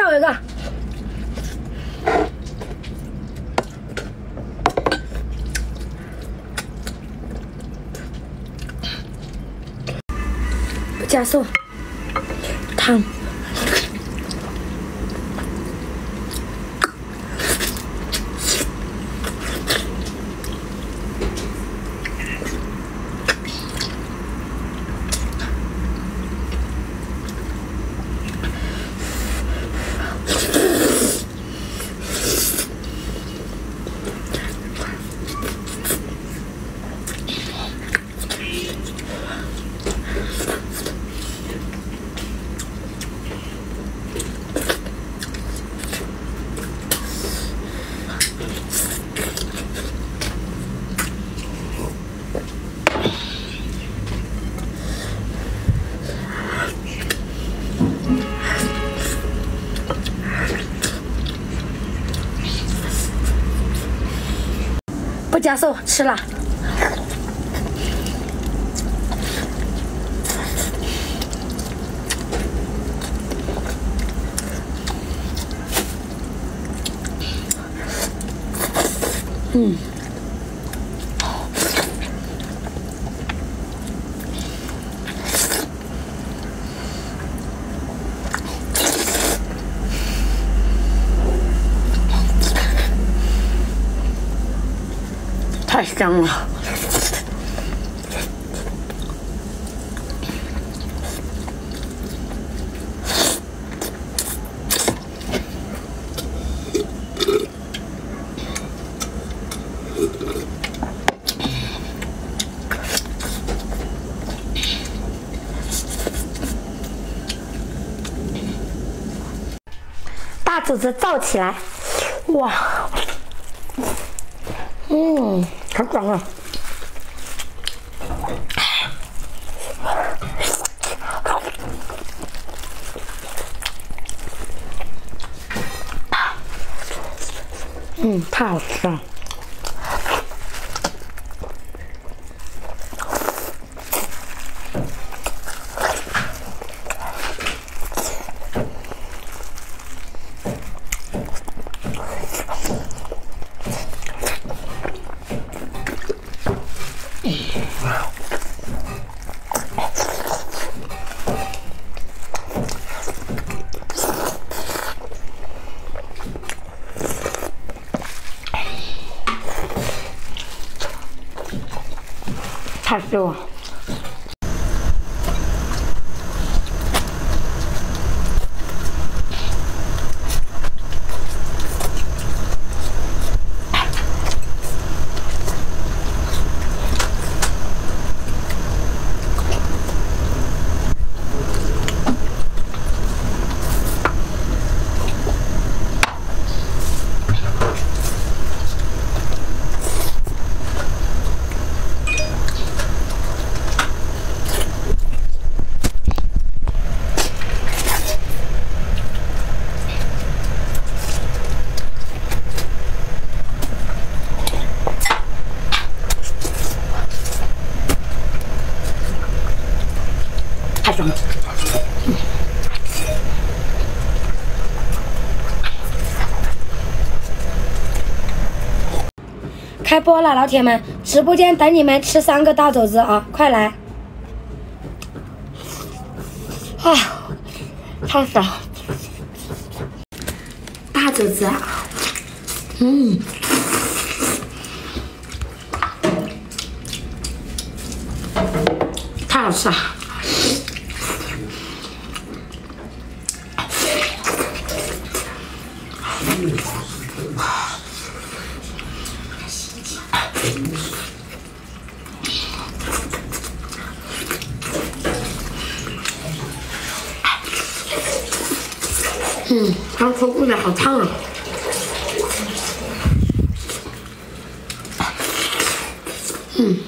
再我一个。加速，烫。不加速，吃了。嗯。太香了！大肘子造起来！哇！嗯。好爽啊！嗯，太好吃了。 잘 쏘아. 太香了。开播了，老铁们，直播间等你们吃三个大肘子啊！快来！啊，太爽！大肘子，啊嗯，太好吃了！嗯，刚出锅的好烫啊！嗯。